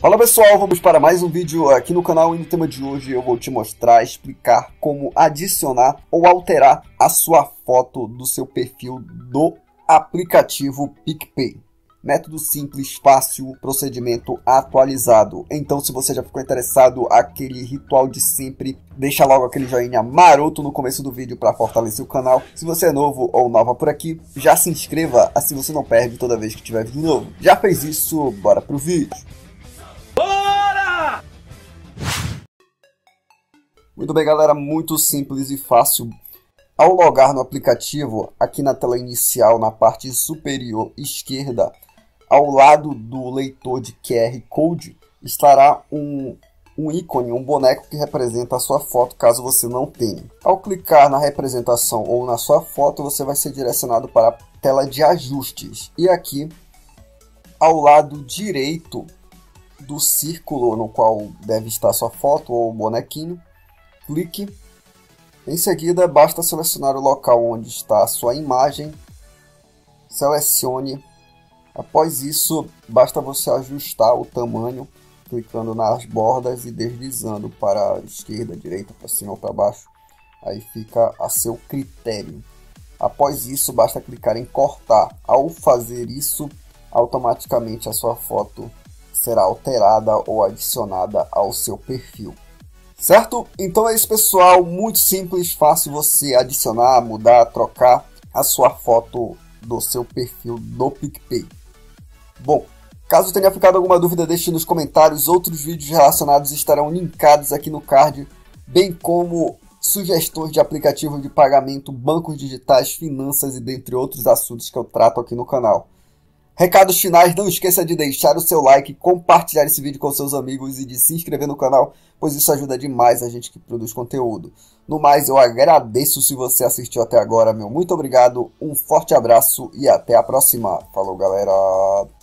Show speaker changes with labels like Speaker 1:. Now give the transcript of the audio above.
Speaker 1: Fala pessoal, vamos para mais um vídeo aqui no canal e no tema de hoje eu vou te mostrar, explicar como adicionar ou alterar a sua foto do seu perfil do aplicativo PicPay. Método simples, fácil, procedimento atualizado. Então, se você já ficou interessado, aquele ritual de sempre, deixa logo aquele joinha maroto no começo do vídeo para fortalecer o canal. Se você é novo ou nova por aqui, já se inscreva, assim você não perde toda vez que tiver vídeo novo. Já fez isso? Bora pro vídeo. Muito bem, galera, muito simples e fácil. Ao logar no aplicativo, aqui na tela inicial, na parte superior esquerda, ao lado do leitor de QR Code, estará um, um ícone, um boneco que representa a sua foto, caso você não tenha. Ao clicar na representação ou na sua foto, você vai ser direcionado para a tela de ajustes. E aqui, ao lado direito do círculo no qual deve estar sua foto ou bonequinho, clique. Em seguida, basta selecionar o local onde está a sua imagem. Selecione. Após isso, basta você ajustar o tamanho, clicando nas bordas e deslizando para a esquerda, direita, para cima ou para baixo. Aí fica a seu critério. Após isso, basta clicar em cortar. Ao fazer isso, automaticamente a sua foto será alterada ou adicionada ao seu perfil. Certo? Então é isso, pessoal. Muito simples, fácil você adicionar, mudar, trocar a sua foto do seu perfil do PicPay. Bom, caso tenha ficado alguma dúvida, deixe nos comentários. Outros vídeos relacionados estarão linkados aqui no card, bem como sugestões de aplicativos de pagamento, bancos digitais, finanças e dentre outros assuntos que eu trato aqui no canal. Recados finais, não esqueça de deixar o seu like, compartilhar esse vídeo com seus amigos e de se inscrever no canal, pois isso ajuda demais a gente que produz conteúdo. No mais, eu agradeço se você assistiu até agora, meu muito obrigado, um forte abraço e até a próxima. Falou, galera!